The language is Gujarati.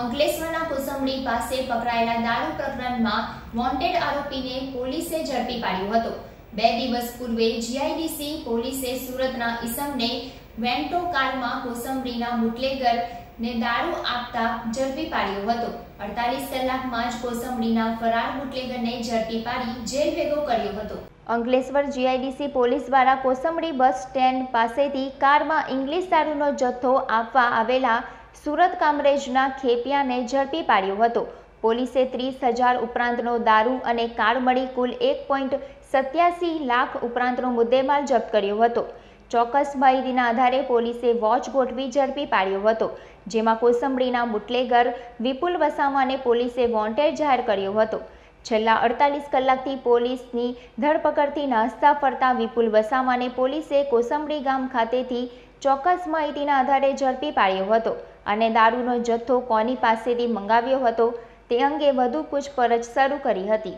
અંકલેશ્વરના કુસુમડી પાસે પકડાયેલા દારૂ પ્રકરણમાં વોન્ટેડ આરોપીને પોલીસે ઝડપી પાડ્યો હતો. બે દિવસ પૂર્વે જીઆઈડીસી પોલીસે સુરતના ઈસમને વેન્ટો કારમાં કોસંબડીના બુટલેગર ને દારૂ આપતા ઝડપી પાડ્યો હતો. અડતાલીસ કલાકમાં જ કોસંબડીના ફરાર બુટલેગરને ઝડપી પાડી જેલ ભેગો કર્યો હતો. અંકલેશ્વર જીઆઈડીસી પોલીસ દ્વારા કોસંબડી બસ સ્ટેન્ડ પાસેથી કારમાં ઇંગ્લિશ દારૂનો જથ્થો આપવા આવેલા સુરત કામરેજના ખેપિયાને ઝડપી પાડ્યો હતો. પોલીસે ત્રીસ હજાર ઉપરાંતનો દારૂ અને કાર કુલ એક પોઈન્ટ સત્યાસી લાખ ઉપરાંતનો મુદ્દેમાલ જપ્ત કર્યો હતો. ચોક્કસ માહિતીના આધારે પોલીસે વોચ ગોઠવી ઝડપી પાડ્યો હતો, જેમાં કોસંબડીના બુટલેગર વિપુલ વસાવાને પોલીસે વોન્ટેડ જાહેર કર્યો હતો. છેલ્લા અડતાલીસ કલાકથી પોલીસની ધરપકડથી નાસ્તા ફરતા વિપુલ વસાવાને પોલીસે કોસંબડી ગામ ખાતેથી ચોક્કસ માહિતીના આધારે ઝડપી પાડ્યો હતો. અને દારૂનો જથ્થો કોની પાસેથી મંગાવ્યો હતો તે અંગે વધુ પૂછપરછ શરૂ કરી હતી.